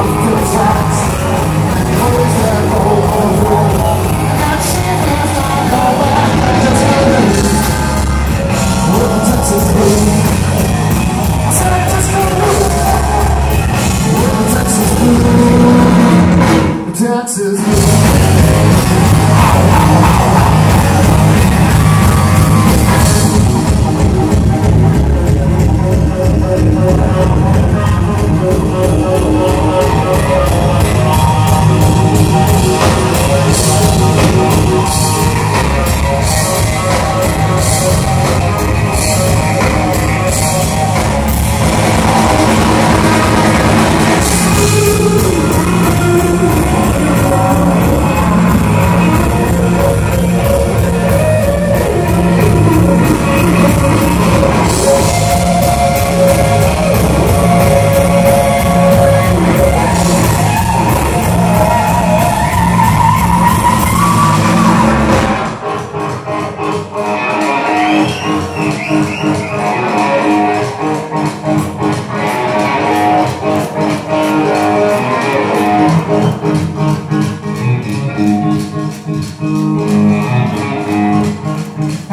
off the tax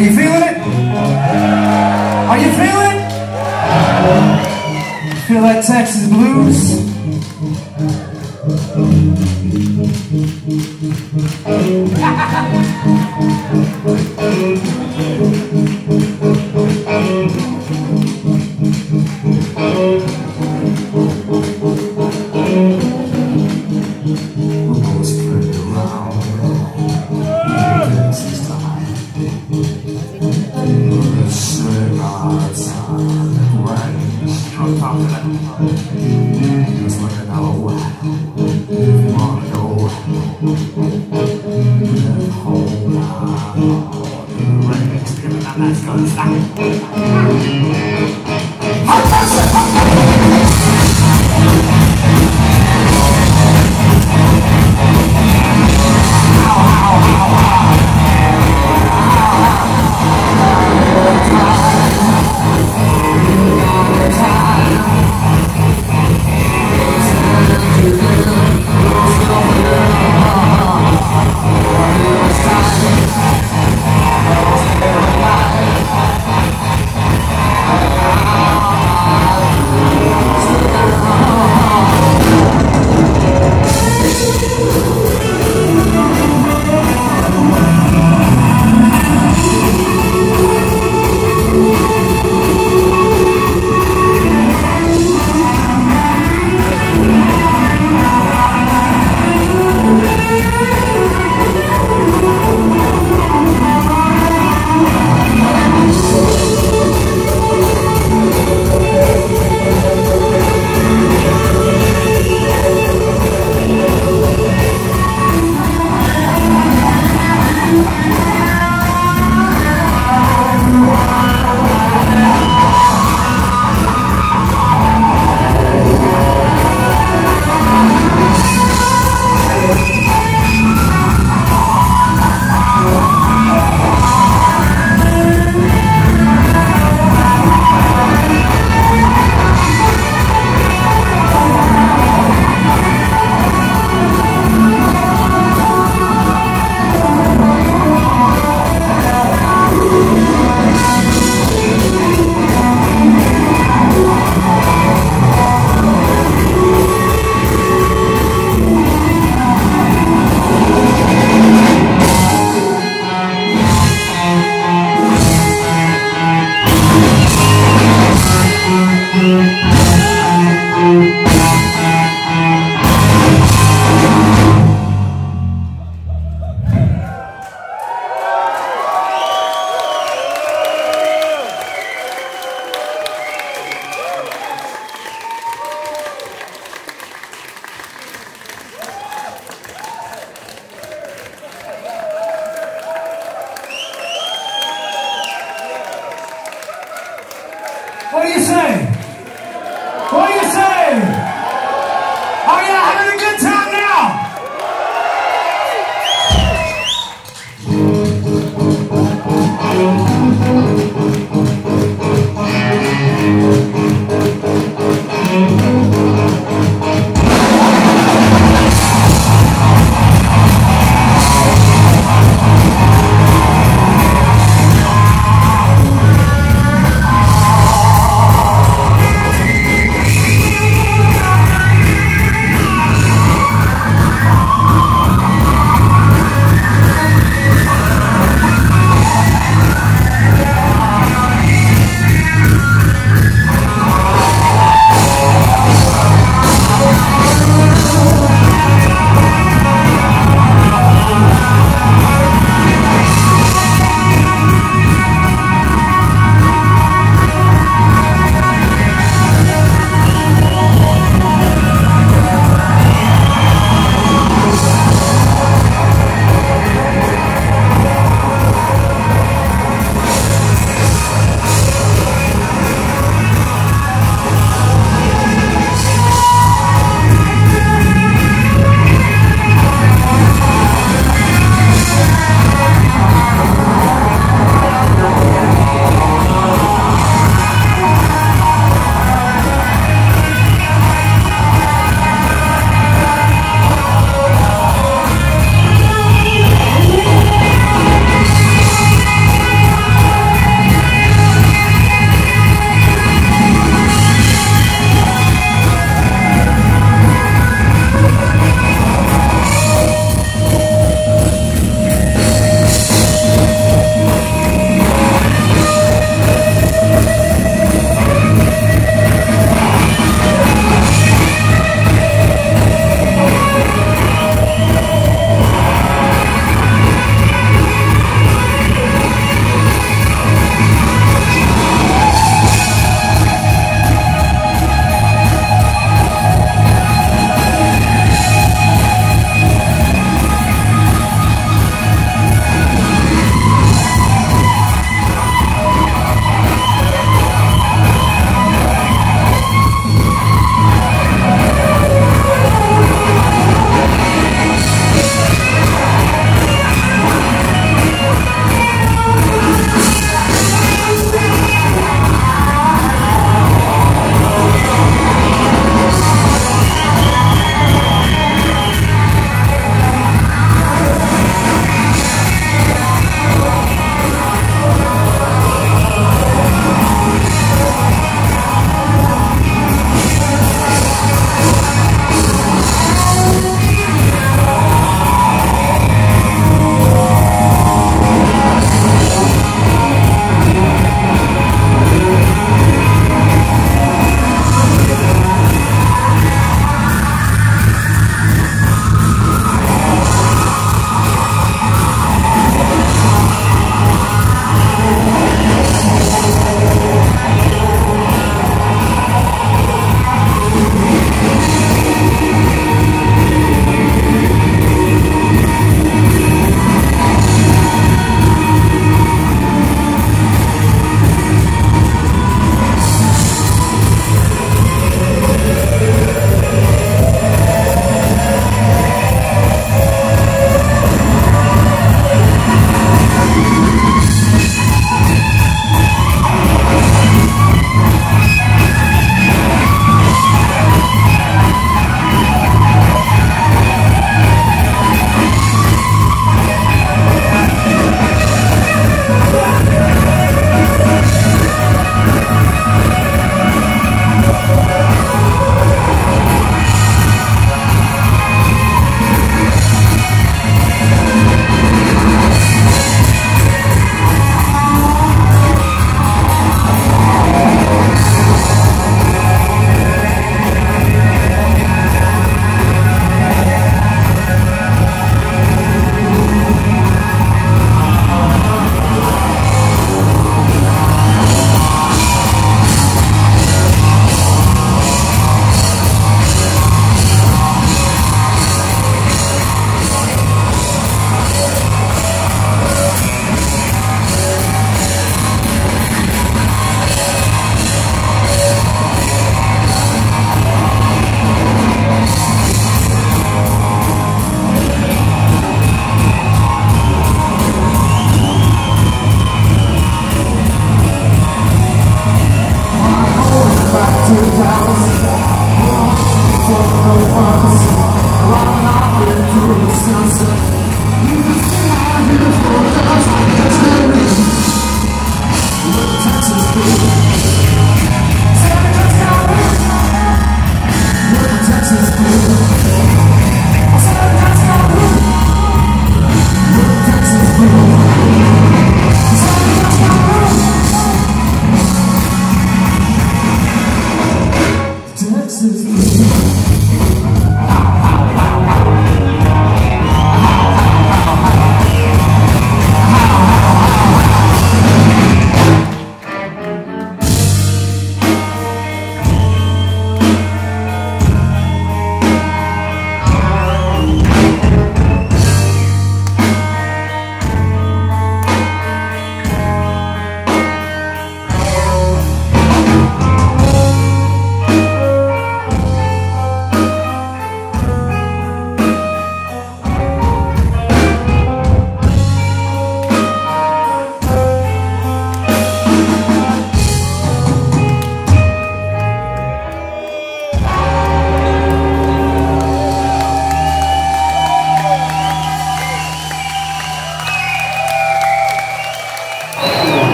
Are you feeling it? Are you feeling it? Feel that Texas blues?